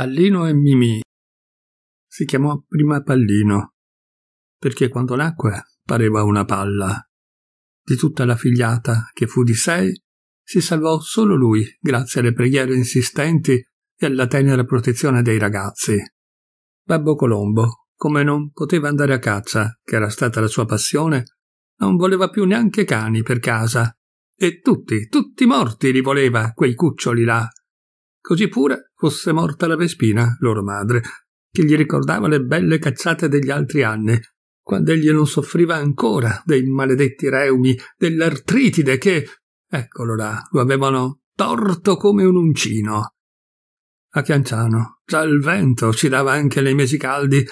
Pallino e Mimì. Si chiamò prima Pallino, perché quando nacque pareva una palla. Di tutta la figliata, che fu di sei, si salvò solo lui, grazie alle preghiere insistenti e alla tenera protezione dei ragazzi. Babbo Colombo, come non poteva andare a caccia, che era stata la sua passione, non voleva più neanche cani per casa. E tutti, tutti morti li voleva, quei cuccioli là. Così pure fosse morta la Vespina, loro madre, che gli ricordava le belle cacciate degli altri anni, quando egli non soffriva ancora dei maledetti reumi, dell'artritide che, eccolo là, lo avevano torto come un uncino. A Chianciano, già il vento ci dava anche nei mesi caldi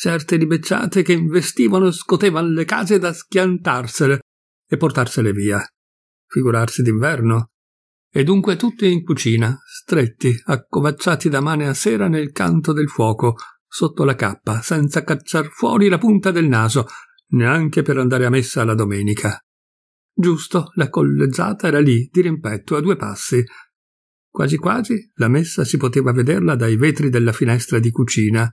certe ribecciate che investivano e scotevano le case da schiantarsele e portarsele via. Figurarsi d'inverno. E dunque tutti in cucina, stretti, accovacciati da mane a sera nel canto del fuoco, sotto la cappa, senza cacciar fuori la punta del naso, neanche per andare a messa la domenica. Giusto, la collegiata era lì, di rimpetto, a due passi. Quasi quasi la messa si poteva vederla dai vetri della finestra di cucina.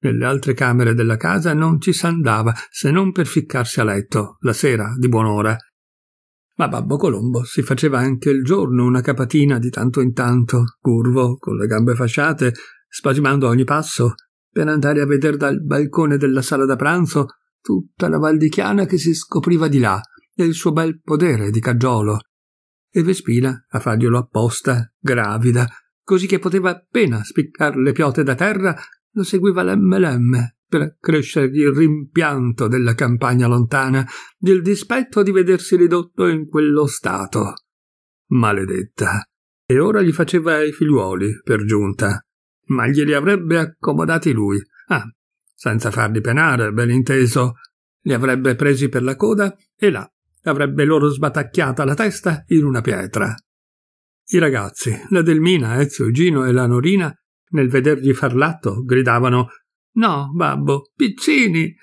Nelle altre camere della casa non ci s'andava, se non per ficcarsi a letto, la sera, di buon'ora. Ma Babbo Colombo si faceva anche il giorno una capatina di tanto in tanto, curvo, con le gambe fasciate, spasimando a ogni passo, per andare a vedere dal balcone della sala da pranzo tutta la Val di Chiana che si scopriva di là e il suo bel podere di cagiolo. E Vespina a farglielo apposta, gravida, così che poteva appena spiccar le piote da terra, lo seguiva lemme lemme per accrescergli il rimpianto della campagna lontana, del dispetto di vedersi ridotto in quello stato. Maledetta. E ora gli faceva i figliuoli, per giunta ma glieli avrebbe accomodati lui. Ah, senza farli penare, ben inteso. Li avrebbe presi per la coda e là avrebbe loro sbatacchiata la testa in una pietra. I ragazzi, la Delmina, Ezio, Gino e la Norina, nel vedergli far l'atto, gridavano No, babbo, piccini!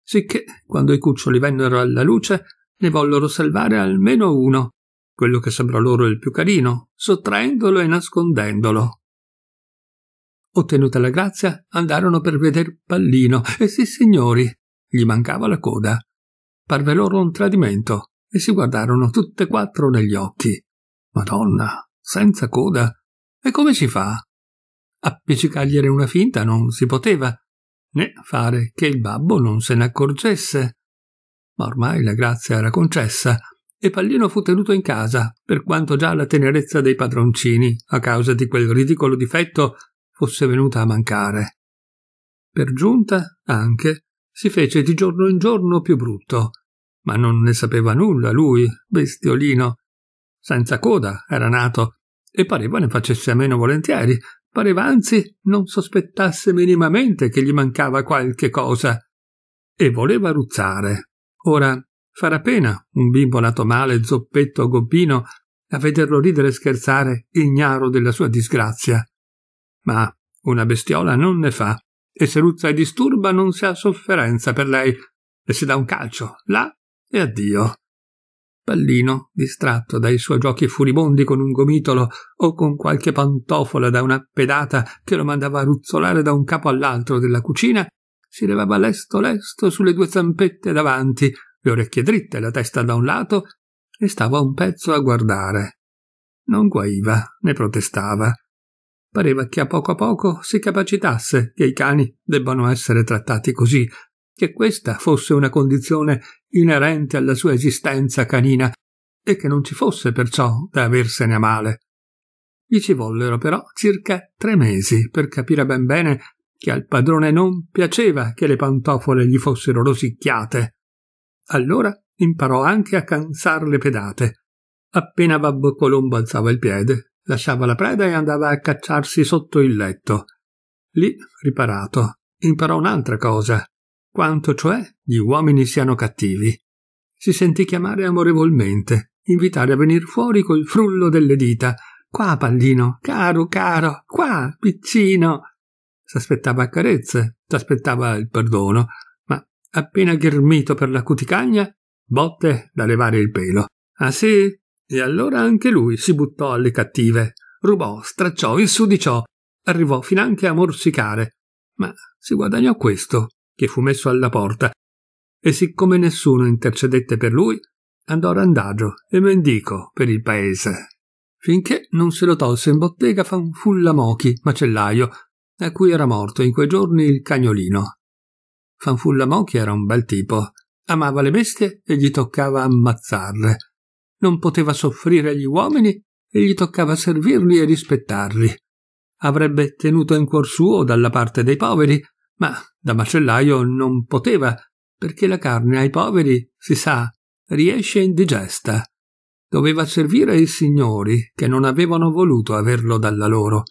Sicché, quando i cuccioli vennero alla luce, ne vollero salvare almeno uno, quello che sembrò loro il più carino, sottraendolo e nascondendolo. Ottenuta la grazia, andarono per veder Pallino, e sì signori, gli mancava la coda. Parve loro un tradimento, e si guardarono tutte e quattro negli occhi. Madonna, senza coda? E come si fa? Appiccicargliene una finta non si poteva, né fare che il babbo non se ne accorgesse. Ma ormai la grazia era concessa, e Pallino fu tenuto in casa, per quanto già la tenerezza dei padroncini, a causa di quel ridicolo difetto, fosse venuta a mancare. Per giunta, anche, si fece di giorno in giorno più brutto, ma non ne sapeva nulla lui, bestiolino. Senza coda era nato, e pareva ne facesse a meno volentieri, pareva anzi non sospettasse minimamente che gli mancava qualche cosa. E voleva ruzzare. Ora, farà pena un bimbo nato male, zoppetto o gobbino, a vederlo ridere e scherzare, ignaro della sua disgrazia. Ma una bestiola non ne fa, e se ruzza e disturba non si ha sofferenza per lei, e si dà un calcio, là e addio. Pallino, distratto dai suoi giochi furibondi con un gomitolo o con qualche pantofola da una pedata che lo mandava a ruzzolare da un capo all'altro della cucina, si levava lesto lesto sulle due zampette davanti, le orecchie dritte, la testa da un lato, e stava un pezzo a guardare. Non guaiva né protestava. Pareva che a poco a poco si capacitasse che i cani debbano essere trattati così, che questa fosse una condizione inerente alla sua esistenza canina e che non ci fosse perciò da aversene a male. Gli ci vollero però circa tre mesi per capire ben bene che al padrone non piaceva che le pantofole gli fossero rosicchiate. Allora imparò anche a cansar le pedate. Appena Babbo Colombo alzava il piede, lasciava la preda e andava a cacciarsi sotto il letto. Lì, riparato, imparò un'altra cosa, quanto cioè gli uomini siano cattivi. Si sentì chiamare amorevolmente, invitare a venir fuori col frullo delle dita. Qua, pallino, caro, caro, qua, piccino. S'aspettava carezze, s'aspettava il perdono, ma appena ghermito per la cuticagna, botte da levare il pelo. Ah sì? E allora anche lui si buttò alle cattive, rubò, stracciò, insudiciò, arrivò finanche a morsicare, ma si guadagnò questo, che fu messo alla porta, e siccome nessuno intercedette per lui, andò randagio e mendico per il paese, finché non se lo tolse in bottega Fanfulla Mochi, macellaio, a cui era morto in quei giorni il cagnolino. Fanfulla Mochi era un bel tipo, amava le bestie e gli toccava ammazzarle. Non poteva soffrire gli uomini e gli toccava servirli e rispettarli. Avrebbe tenuto in cuor suo dalla parte dei poveri, ma da macellaio non poteva, perché la carne ai poveri, si sa, riesce indigesta. Doveva servire i signori, che non avevano voluto averlo dalla loro.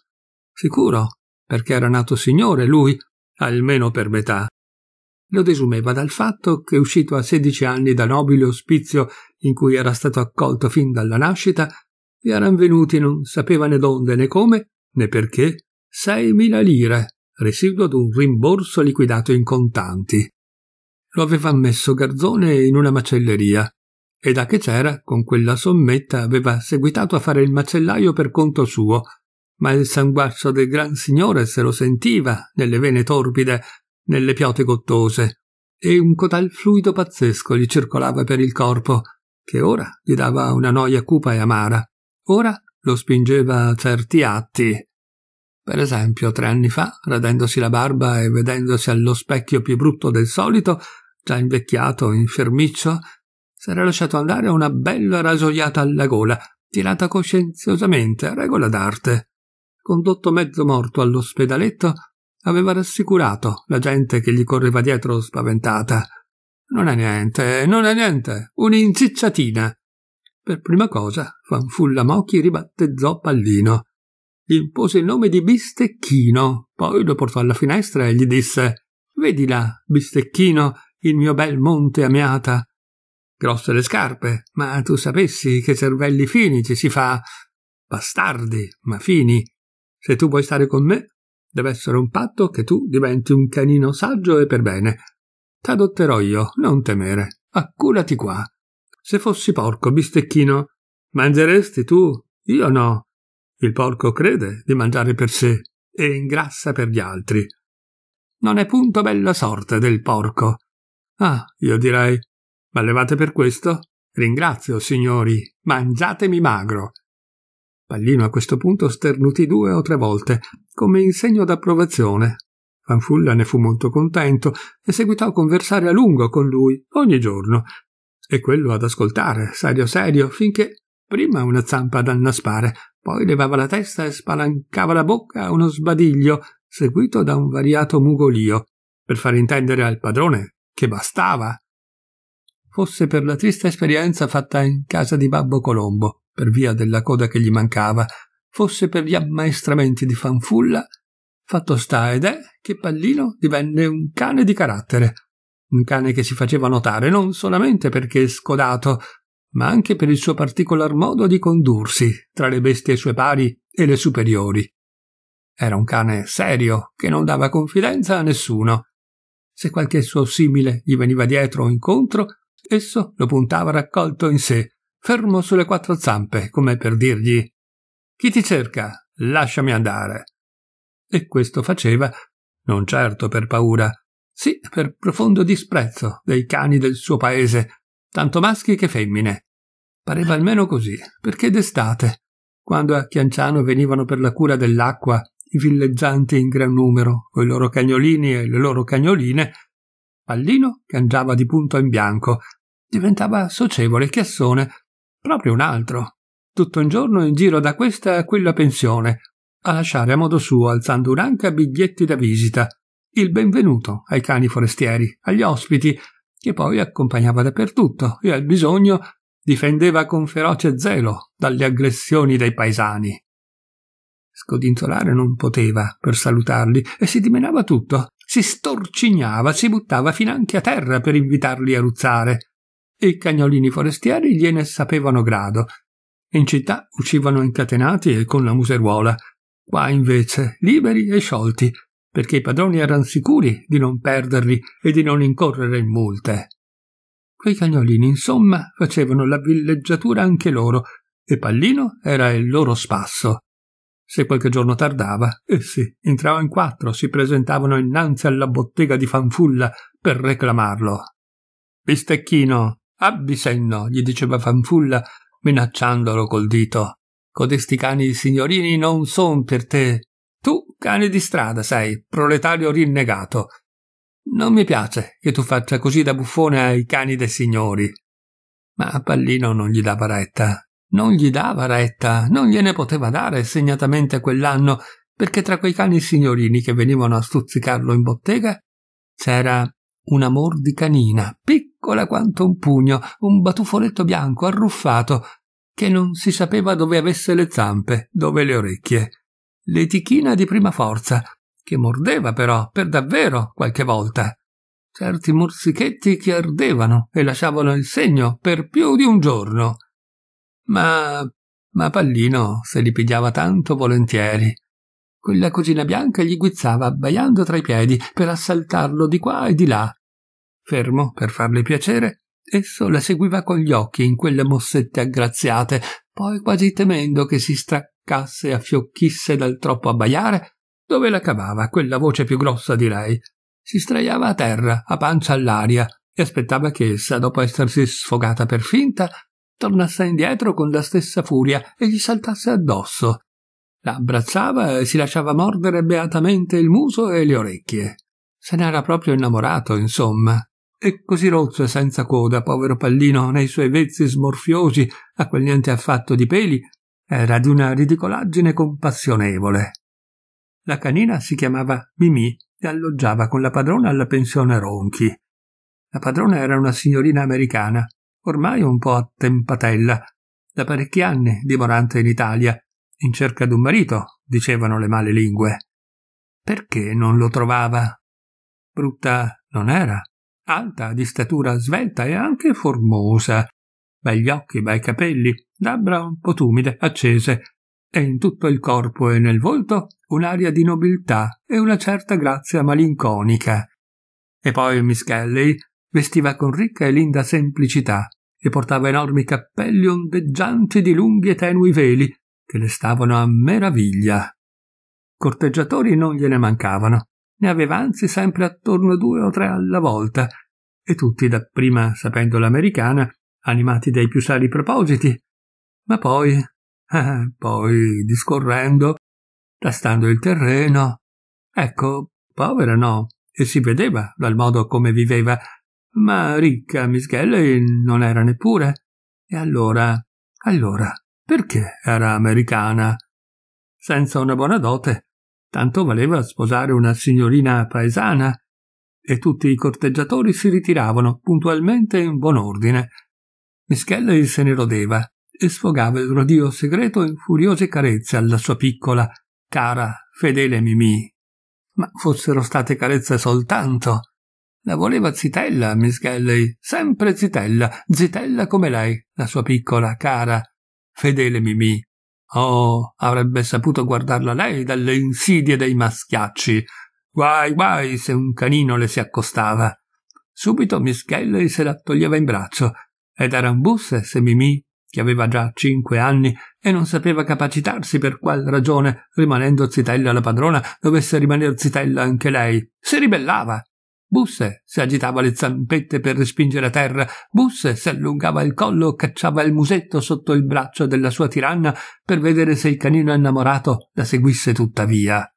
Sicuro, perché era nato signore lui, almeno per metà. Lo desumeva dal fatto che, uscito a sedici anni da nobile ospizio in cui era stato accolto fin dalla nascita, gli eran venuti non sapeva né donde né come né perché seimila lire, residuo d'un rimborso liquidato in contanti. Lo aveva messo Garzone in una macelleria e da che c'era, con quella sommetta, aveva seguitato a fare il macellaio per conto suo, ma il sanguaccio del gran signore se lo sentiva nelle vene torbide, nelle piote gottose, e un cotal fluido pazzesco gli circolava per il corpo, che ora gli dava una noia cupa e amara, ora lo spingeva a certi atti. Per esempio, tre anni fa, radendosi la barba e vedendosi allo specchio più brutto del solito, già invecchiato, infermiccio, s'era lasciato andare una bella rasoiata alla gola, tirata coscienziosamente a regola d'arte. Condotto mezzo morto all'ospedaletto, aveva rassicurato la gente che gli correva dietro spaventata. Non è niente, non è niente, un'incicciatina. Per prima cosa, Fanfulla Mocchi ribattezzò Pallino. Gli impose il nome di Bistecchino, poi lo portò alla finestra e gli disse Vedi là, Bistecchino, il mio bel monte amiata. Grosse le scarpe, ma tu sapessi che cervelli fini ci si fa. Bastardi, ma fini. Se tu vuoi stare con me, deve essere un patto che tu diventi un canino saggio e per bene. T'adotterò io, non temere. Accurati qua. Se fossi porco, bistecchino, mangeresti tu? Io no. Il porco crede di mangiare per sé e ingrassa per gli altri. Non è punto bella sorte del porco. Ah, io direi. Ma levate per questo? Ringrazio, signori. Mangiatemi magro. Pallino a questo punto sternutì due o tre volte, come in segno d'approvazione. Fanfulla ne fu molto contento e seguitò a conversare a lungo con lui ogni giorno, e quello ad ascoltare, serio serio, finché prima una zampa ad annaspare, poi levava la testa e spalancava la bocca a uno sbadiglio, seguito da un variato mugolio, per far intendere al padrone che bastava. Fosse per la triste esperienza fatta in casa di Babbo Colombo, per via della coda che gli mancava, fosse per gli ammaestramenti di fanfulla, fatto sta ed è che Pallino divenne un cane di carattere, un cane che si faceva notare non solamente perché scodato, ma anche per il suo particolar modo di condursi tra le bestie sue pari e le superiori. Era un cane serio, che non dava confidenza a nessuno. Se qualche suo simile gli veniva dietro o incontro, esso lo puntava raccolto in sé, fermo sulle quattro zampe, come per dirgli Chi ti cerca? Lasciami andare. E questo faceva, non certo per paura, sì, per profondo disprezzo dei cani del suo paese, tanto maschi che femmine. Pareva almeno così, perché d'estate, quando a Chianciano venivano per la cura dell'acqua i villeggianti in gran numero, coi loro cagnolini e le loro cagnoline, Pallino cangiava di punto in bianco, diventava socievole, chiassone, proprio un altro, tutto un giorno in giro da questa a quella pensione, a lasciare a modo suo, alzando un'anca, biglietti da visita, il benvenuto ai cani forestieri, agli ospiti, che poi accompagnava dappertutto e al bisogno difendeva con feroce zelo dalle aggressioni dei paesani. Scodinzolare non poteva per salutarli e si dimenava tutto, si storcignava, si buttava finanche a terra per invitarli a ruzzare. I cagnolini forestieri gliene sapevano grado. In città uscivano incatenati e con la museruola, qua invece liberi e sciolti, perché i padroni erano sicuri di non perderli e di non incorrere in multe. Quei cagnolini, insomma, facevano la villeggiatura anche loro, e Pallino era il loro spasso. Se qualche giorno tardava, essi entravano in quattro, si presentavano innanzi alla bottega di Fanfulla per reclamarlo. Bistecchino, abbi senno, gli diceva Fanfulla, minacciandolo col dito. Codesti cani signorini non son per te. Cane di strada, sei, proletario rinnegato. Non mi piace che tu faccia così da buffone ai cani dei signori. Ma Pallino non gli dava retta. Non gli dava retta, non gliene poteva dare segnatamente quell'anno, perché tra quei cani signorini che venivano a stuzzicarlo in bottega c'era una mordicanina, piccola quanto un pugno, un batuffoletto bianco arruffato, che non si sapeva dove avesse le zampe, dove le orecchie. L'etichina di prima forza, che mordeva però, per davvero, qualche volta. Certi morsichetti che ardevano e lasciavano il segno per più di un giorno. Ma. ma Pallino se li pigliava tanto volentieri. Quella cugina bianca gli guizzava abbaiando tra i piedi per assaltarlo di qua e di là. Fermo per farle piacere, Esso la seguiva con gli occhi in quelle mossette aggraziate, poi quasi temendo che si staccasse e affiocchisse dal troppo abbaiare, dove la cavava quella voce più grossa di lei. Si straiava a terra, a pancia all'aria, e aspettava che essa, dopo essersi sfogata per finta, tornasse indietro con la stessa furia e gli saltasse addosso. La abbracciava e si lasciava mordere beatamente il muso e le orecchie. Se n'era proprio innamorato, insomma e così rozzo e senza coda, povero pallino, nei suoi vezzi smorfiosi, a quel niente affatto di peli, era di una ridicolaggine compassionevole. La canina si chiamava Mimì e alloggiava con la padrona alla pensione Ronchi. La padrona era una signorina americana, ormai un po' attempatella, da parecchi anni dimorante in Italia, in cerca d'un marito, dicevano le male lingue. Perché non lo trovava? Brutta non era alta, di statura svelta e anche formosa, begli occhi, bei capelli, labbra un po' tumide, accese, e in tutto il corpo e nel volto un'aria di nobiltà e una certa grazia malinconica. E poi Miss Kelly vestiva con ricca e linda semplicità e portava enormi cappelli ondeggianti di lunghi e tenui veli che le stavano a meraviglia. Corteggiatori non gliene mancavano, ne aveva anzi sempre attorno due o tre alla volta, e tutti dapprima sapendo l'americana, animati dai più sali propositi, ma poi, eh, poi discorrendo, tastando il terreno, ecco, povera no, e si vedeva dal modo come viveva, ma ricca Miss Galley non era neppure. E allora, allora, perché era americana? Senza una buona dote, tanto valeva sposare una signorina paesana, e tutti i corteggiatori si ritiravano puntualmente in buon ordine. Miss Kelly se ne rodeva e sfogava il rodio segreto in furiose carezze alla sua piccola, cara, fedele Mimì. Ma fossero state carezze soltanto. La voleva zitella, Miss Galley, sempre zitella, zitella come lei, la sua piccola, cara, fedele Mimì. Oh, avrebbe saputo guardarla lei dalle insidie dei maschiacci. Guai, guai se un canino le si accostava. Subito Miss Kelly se la toglieva in braccio ed era un busse se Mimì, che aveva già cinque anni e non sapeva capacitarsi per qual ragione, rimanendo zitella la padrona, dovesse rimaner zitella anche lei. Si ribellava. Busse si agitava le zampette per respingere a terra, Busse si allungava il collo cacciava il musetto sotto il braccio della sua tiranna per vedere se il canino innamorato la seguisse tuttavia.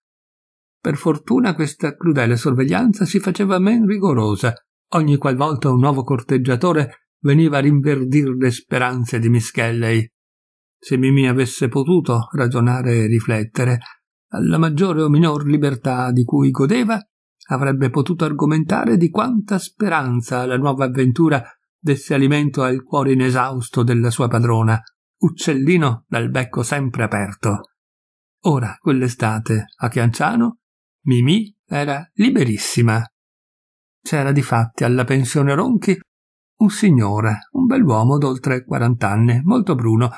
Per fortuna questa crudele sorveglianza si faceva men rigorosa, ogni qualvolta un nuovo corteggiatore veniva a rinverdir le speranze di Miss Kelley. Se Mimì avesse potuto ragionare e riflettere, alla maggiore o minor libertà di cui godeva, avrebbe potuto argomentare di quanta speranza la nuova avventura desse alimento al cuore inesausto della sua padrona, uccellino dal becco sempre aperto. Ora, quell'estate, a Chianciano, Mimì era liberissima. C'era difatti alla pensione Ronchi un signore, un bell'uomo d'oltre quarant'anni, molto bruno,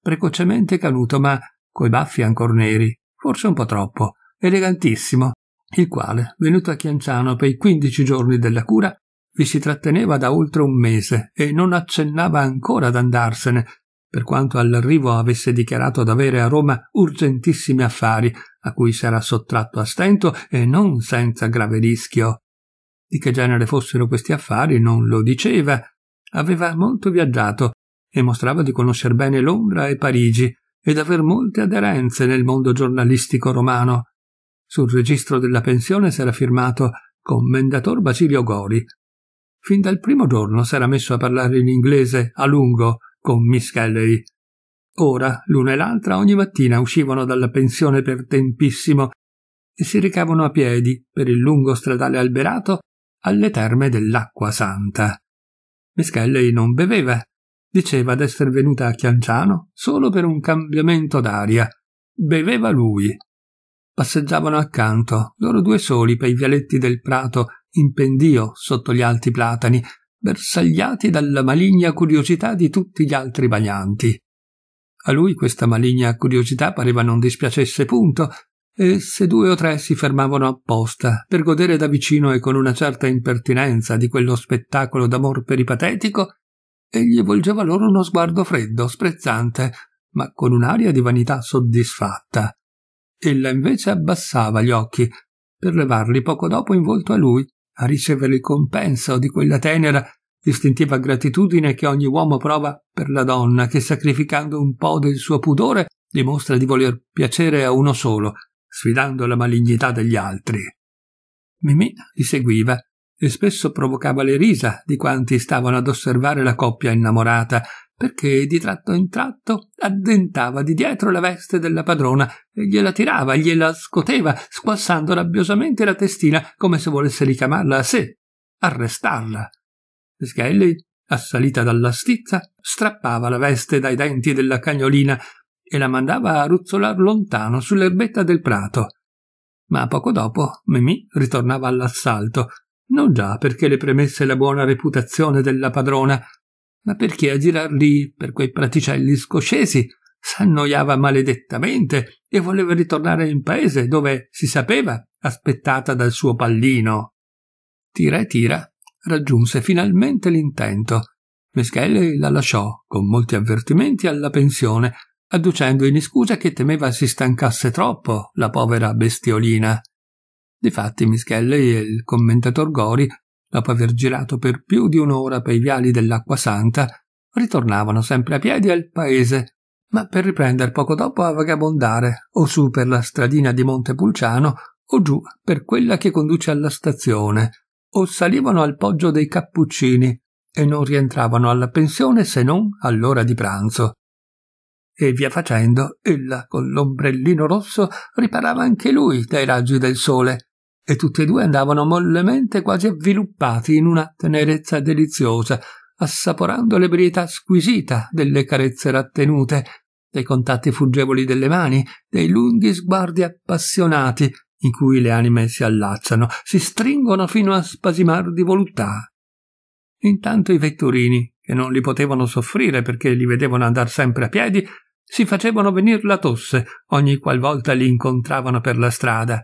precocemente canuto, ma coi baffi ancor neri, forse un po' troppo, elegantissimo, il quale, venuto a Chianciano per i quindici giorni della cura, vi si tratteneva da oltre un mese e non accennava ancora ad andarsene, per quanto all'arrivo avesse dichiarato d'avere a Roma urgentissimi affari a cui s'era sottratto a stento e non senza grave rischio. Di che genere fossero questi affari non lo diceva. Aveva molto viaggiato e mostrava di conoscer bene Londra e Parigi ed aver molte aderenze nel mondo giornalistico romano. Sul registro della pensione s'era firmato Commendator Basilio Gori. Fin dal primo giorno s'era messo a parlare in inglese a lungo con Miss Kelly. Ora l'una e l'altra ogni mattina uscivano dalla pensione per tempissimo e si recavano a piedi per il lungo stradale alberato alle terme dell'acqua santa. Miss Kelly non beveva. Diceva d'essere venuta a Chianciano solo per un cambiamento d'aria. Beveva lui. Passeggiavano accanto, loro due soli, per i vialetti del prato, in pendio sotto gli alti platani, bersagliati dalla maligna curiosità di tutti gli altri bagnanti. A lui questa maligna curiosità pareva non dispiacesse punto, e se due o tre si fermavano apposta per godere da vicino e con una certa impertinenza di quello spettacolo d'amor peripatetico, egli volgeva loro uno sguardo freddo, sprezzante, ma con un'aria di vanità soddisfatta. Ella invece abbassava gli occhi per levarli poco dopo in volto a lui a ricevere il compenso di quella tenera, istintiva gratitudine che ogni uomo prova per la donna che, sacrificando un po' del suo pudore, dimostra di voler piacere a uno solo, sfidando la malignità degli altri. Mimì li seguiva e spesso provocava le risa di quanti stavano ad osservare la coppia innamorata, perché di tratto in tratto addentava di dietro la veste della padrona e gliela tirava, gliela scoteva, squassando rabbiosamente la testina come se volesse richiamarla a sé, arrestarla. Skelly, assalita dalla stizza, strappava la veste dai denti della cagnolina e la mandava a ruzzolar lontano sull'erbetta del prato. Ma poco dopo Mimì ritornava all'assalto, non già perché le premesse la buona reputazione della padrona, ma perché a girar lì per quei praticelli scoscesi s'annoiava maledettamente e voleva ritornare in paese dove si sapeva aspettata dal suo pallino. Tira e tira raggiunse finalmente l'intento. Meschele la lasciò con molti avvertimenti alla pensione, adducendo in iscusa che temeva si stancasse troppo la povera bestiolina. Difatti Mischelle e il commentator Gori dopo aver girato per più di un'ora per i viali dell'Acqua Santa, ritornavano sempre a piedi al paese, ma per riprendere poco dopo a vagabondare, o su per la stradina di Montepulciano, o giù per quella che conduce alla stazione, o salivano al poggio dei Cappuccini e non rientravano alla pensione se non all'ora di pranzo. E via facendo, ella con l'ombrellino rosso riparava anche lui dai raggi del sole, e tutti e due andavano mollemente quasi avviluppati in una tenerezza deliziosa, assaporando l'ebrietà squisita delle carezze rattenute, dei contatti fuggevoli delle mani, dei lunghi sguardi appassionati in cui le anime si allacciano, si stringono fino a spasimar di voluttà. Intanto i vetturini, che non li potevano soffrire perché li vedevano andar sempre a piedi, si facevano venir la tosse ogni qualvolta li incontravano per la strada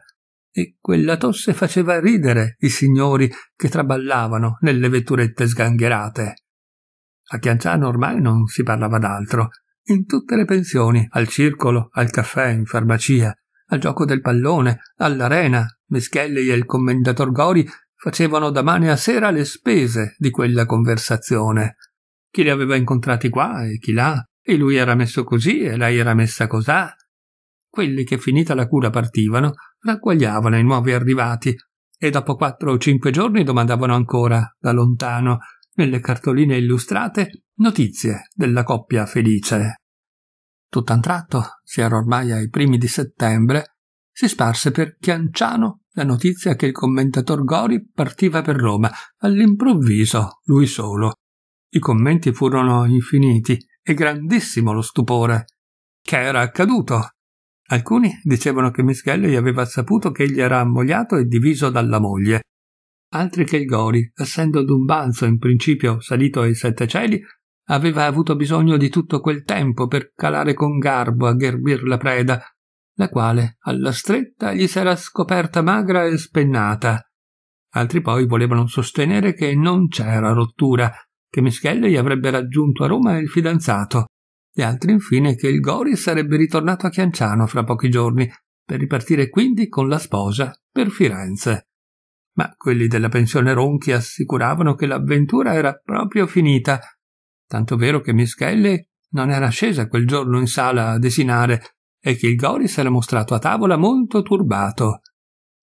e quella tosse faceva ridere i signori che traballavano nelle vetturette sgangherate. A Chianciano ormai non si parlava d'altro. In tutte le pensioni, al circolo, al caffè, in farmacia, al gioco del pallone, all'arena, Meschelli e il commendator Gori facevano da mane a sera le spese di quella conversazione. Chi li aveva incontrati qua e chi là, e lui era messo così e lei era messa cosà. Quelli che finita la cura partivano ragguagliavano i nuovi arrivati e dopo quattro o cinque giorni domandavano ancora, da lontano, nelle cartoline illustrate, notizie della coppia felice. Tutto un tratto, si era ormai ai primi di settembre, si sparse per Chianciano la notizia che il commentator Gori partiva per Roma, all'improvviso, lui solo. I commenti furono infiniti e grandissimo lo stupore. Che era accaduto? Alcuni dicevano che Miss Kelly aveva saputo che egli era ammogliato e diviso dalla moglie. Altri che il Gori, essendo d'un balzo in principio salito ai sette cieli, aveva avuto bisogno di tutto quel tempo per calare con garbo a gherbir la preda, la quale, alla stretta, gli s'era scoperta magra e spennata. Altri poi volevano sostenere che non c'era rottura, che Miss Kelly avrebbe raggiunto a Roma il fidanzato, e altri infine che il Gori sarebbe ritornato a Chianciano fra pochi giorni, per ripartire quindi con la sposa per Firenze. Ma quelli della pensione Ronchi assicuravano che l'avventura era proprio finita, tanto vero che Mischelli non era scesa quel giorno in sala a desinare e che il Gori s'era mostrato a tavola molto turbato.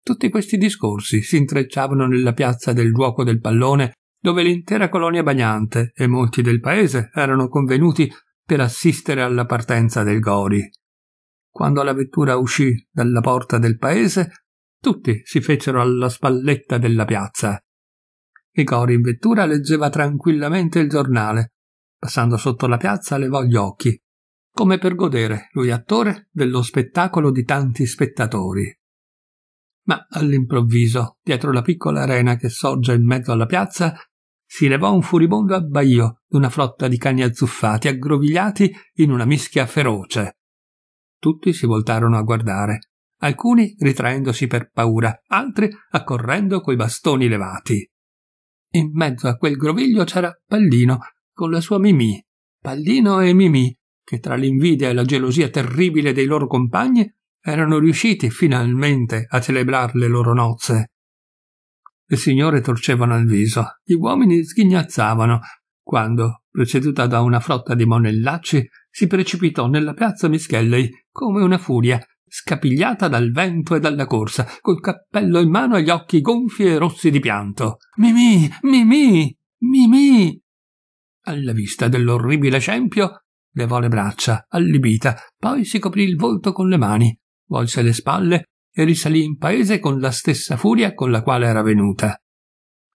Tutti questi discorsi si intrecciavano nella piazza del giuoco del pallone, dove l'intera colonia bagnante e molti del paese erano convenuti per assistere alla partenza del Gori. Quando la vettura uscì dalla porta del paese, tutti si fecero alla spalletta della piazza. Il Gori in vettura leggeva tranquillamente il giornale. Passando sotto la piazza levò gli occhi, come per godere, lui attore, dello spettacolo di tanti spettatori. Ma all'improvviso, dietro la piccola arena che sorge in mezzo alla piazza, si levò un furibondo abbaio d'una flotta di cani azzuffati aggrovigliati in una mischia feroce. Tutti si voltarono a guardare, alcuni ritraendosi per paura, altri accorrendo coi bastoni levati. In mezzo a quel groviglio c'era Pallino con la sua Mimì, Pallino e Mimì, che tra l'invidia e la gelosia terribile dei loro compagni erano riusciti finalmente a celebrar le loro nozze. Le signore torcevano il viso, gli uomini sghignazzavano, quando, preceduta da una flotta di monellacci, si precipitò nella piazza Mischellei come una furia, scapigliata dal vento e dalla corsa, col cappello in mano e gli occhi gonfi e rossi di pianto. Mimì, Mimì, Mimì! Alla vista dell'orribile scempio, levò le braccia, allibita, poi si coprì il volto con le mani, volse le spalle e risalì in paese con la stessa furia con la quale era venuta.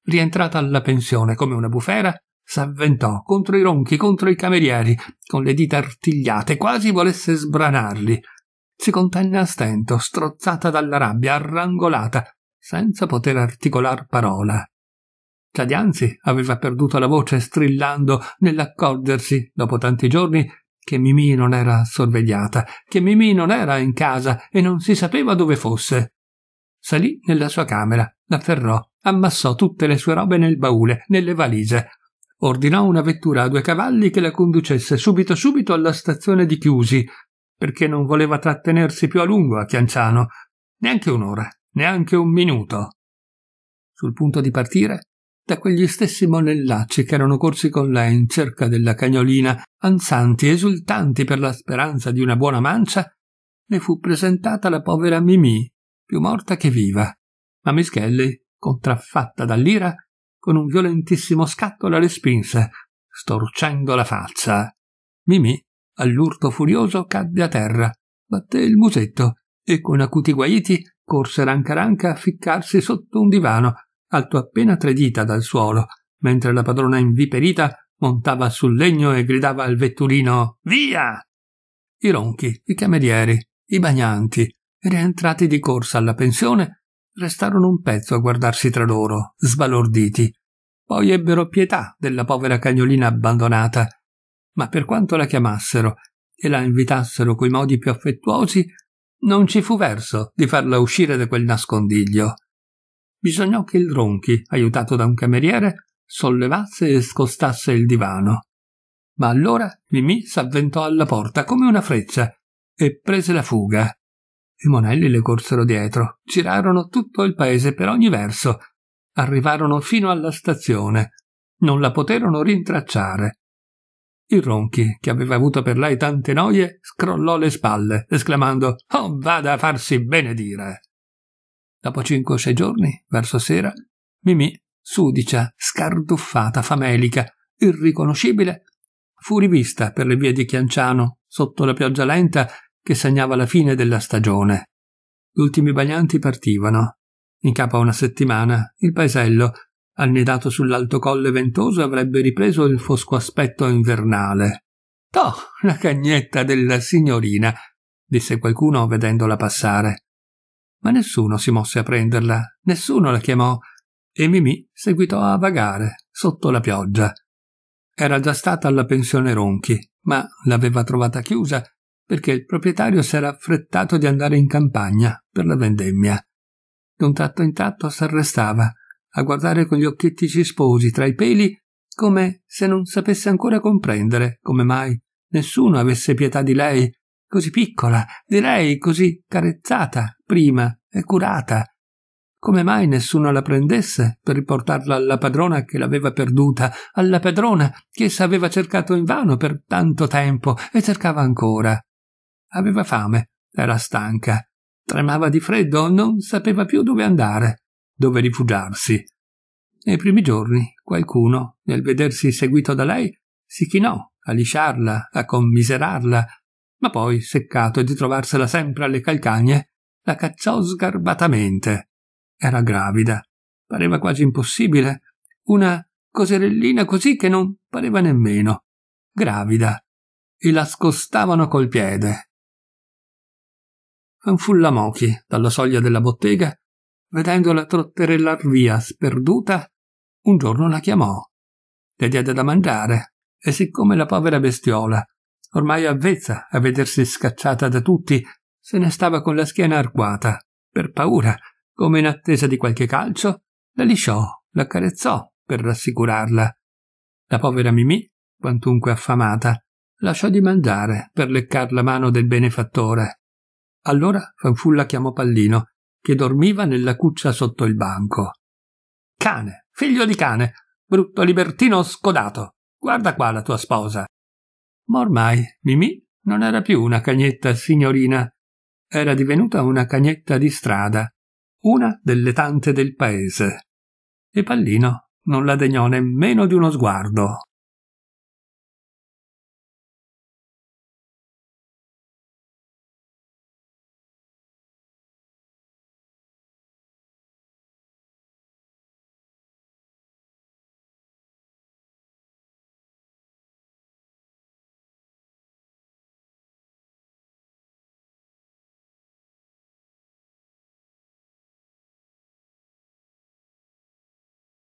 Rientrata alla pensione come una bufera, s'avventò contro i ronchi, contro i camerieri, con le dita artigliate, quasi volesse sbranarli. Si contenne a stento, strozzata dalla rabbia, arrangolata, senza poter articolar parola. Già dianzi aveva perduto la voce strillando nell'accorgersi, dopo tanti giorni, che Mimì non era sorvegliata, che Mimì non era in casa e non si sapeva dove fosse. Salì nella sua camera, l'afferrò, ammassò tutte le sue robe nel baule, nelle valigie. Ordinò una vettura a due cavalli che la conducesse subito subito alla stazione di Chiusi, perché non voleva trattenersi più a lungo a Chianciano, neanche un'ora, neanche un minuto. Sul punto di partire, da quegli stessi monellacci che erano corsi con lei in cerca della cagnolina, ansanti, esultanti per la speranza di una buona mancia, le fu presentata la povera Mimì, più morta che viva. Ma Mischelli, contraffatta dall'ira, con un violentissimo scatto la respinse, storcendo la faccia. Mimì, all'urto furioso, cadde a terra, batté il musetto e con acuti guaiti corse ranca ranca a ficcarsi sotto un divano alto appena tre dita dal suolo, mentre la padrona inviperita montava sul legno e gridava al vetturino Via! I ronchi, i camerieri, i bagnanti, rientrati di corsa alla pensione, restarono un pezzo a guardarsi tra loro, sbalorditi. Poi ebbero pietà della povera cagnolina abbandonata, ma per quanto la chiamassero e la invitassero coi modi più affettuosi, non ci fu verso di farla uscire da quel nascondiglio bisognò che il Ronchi, aiutato da un cameriere, sollevasse e scostasse il divano. Ma allora Mimì s'avventò alla porta come una freccia e prese la fuga. I monelli le corsero dietro, girarono tutto il paese per ogni verso, arrivarono fino alla stazione. Non la poterono rintracciare. Il Ronchi, che aveva avuto per lei tante noie, scrollò le spalle, esclamando Oh, vada a farsi benedire. Dopo cinque o sei giorni, verso sera, Mimì, sudicia, scarduffata, famelica, irriconoscibile, fu rivista per le vie di Chianciano sotto la pioggia lenta che segnava la fine della stagione. Gli ultimi bagnanti partivano. In capo a una settimana, il paesello, annidato sull'alto colle ventoso, avrebbe ripreso il fosco aspetto invernale. Toh, la cagnetta della signorina, disse qualcuno vedendola passare ma nessuno si mosse a prenderla, nessuno la chiamò, e Mimì seguitò a vagare sotto la pioggia. Era già stata alla pensione Ronchi, ma l'aveva trovata chiusa perché il proprietario s'era affrettato di andare in campagna per la vendemmia. D'un tratto in tratto s'arrestava a guardare con gli occhietti cisposi tra i peli come se non sapesse ancora comprendere come mai nessuno avesse pietà di lei, così piccola, direi così carezzata prima e curata. Come mai nessuno la prendesse per riportarla alla padrona che l'aveva perduta, alla padrona che essa aveva cercato invano per tanto tempo e cercava ancora? Aveva fame, era stanca, tremava di freddo, non sapeva più dove andare, dove rifugiarsi. Nei primi giorni qualcuno, nel vedersi seguito da lei, si chinò a lisciarla, a commiserarla, ma poi, seccato di trovarsela sempre alle calcagne, la cacciò sgarbatamente. Era gravida. Pareva quasi impossibile. Una coserellina così che non pareva nemmeno. Gravida. E la scostavano col piede. Fanfulla Mochi, dalla soglia della bottega, vedendola trotterellar via sperduta, un giorno la chiamò. Le diede da mangiare, e siccome la povera bestiola, ormai avvezza a vedersi scacciata da tutti, se ne stava con la schiena arcuata, per paura, come in attesa di qualche calcio, la lisciò, l'accarezzò per rassicurarla. La povera Mimì, quantunque affamata, lasciò di mangiare per leccar la mano del benefattore. Allora Fanfulla chiamò Pallino, che dormiva nella cuccia sotto il banco. Cane, figlio di cane, brutto libertino scodato, guarda qua la tua sposa. Ma ormai Mimì non era più una cagnetta signorina, era divenuta una cagnetta di strada, una delle tante del paese. E Pallino non la degnò nemmeno di uno sguardo.